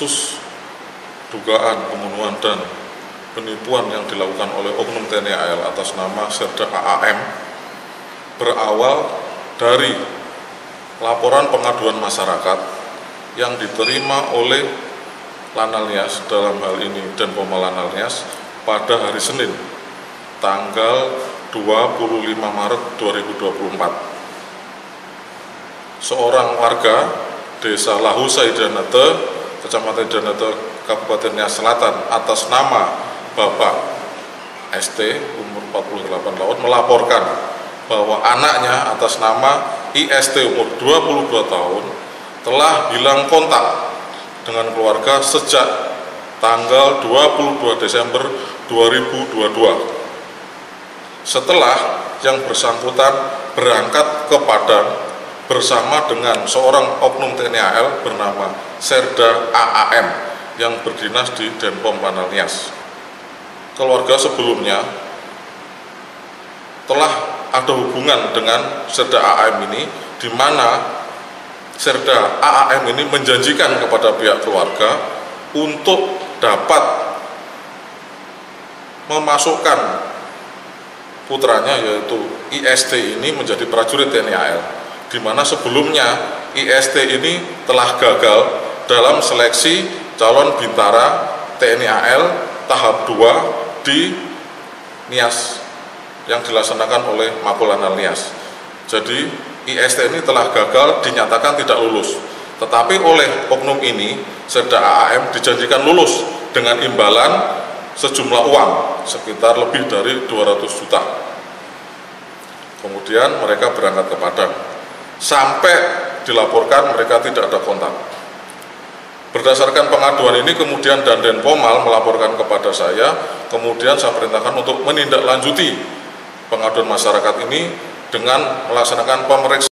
kasus dugaan pembunuhan dan penipuan yang dilakukan oleh Oknum TNI AL atas nama Serda AAM berawal dari laporan pengaduan masyarakat yang diterima oleh Lanalnias dalam hal ini dan Lanalnias pada hari Senin tanggal 25 Maret 2024 seorang warga desa Lahu Saidanate, kecamatan Danate, Kabupaten Nias Selatan atas nama Bapak ST umur 48 tahun melaporkan bahwa anaknya atas nama IST umur 22 tahun telah hilang kontak dengan keluarga sejak tanggal 22 Desember 2022 setelah yang bersangkutan berangkat ke Padang bersama dengan seorang oknum TNI AL bernama Serda AAM yang berdinas di Denpom Panel. Keluarga sebelumnya telah ada hubungan dengan Serda AAM ini di mana Serda AAM ini menjanjikan kepada pihak keluarga untuk dapat memasukkan putranya yaitu IST ini menjadi prajurit TNI AL di mana sebelumnya IST ini telah gagal dalam seleksi calon bintara TNI AL tahap 2 di Nias yang dilaksanakan oleh Makolanal Nias. Jadi IST ini telah gagal dinyatakan tidak lulus. Tetapi oleh oknum ini, Serda AAM dijanjikan lulus dengan imbalan sejumlah uang sekitar lebih dari 200 juta. Kemudian mereka berangkat ke Padang sampai dilaporkan mereka tidak ada kontak. Berdasarkan pengaduan ini kemudian Danden Pomal melaporkan kepada saya, kemudian saya perintahkan untuk menindaklanjuti pengaduan masyarakat ini dengan melaksanakan pemeriksaan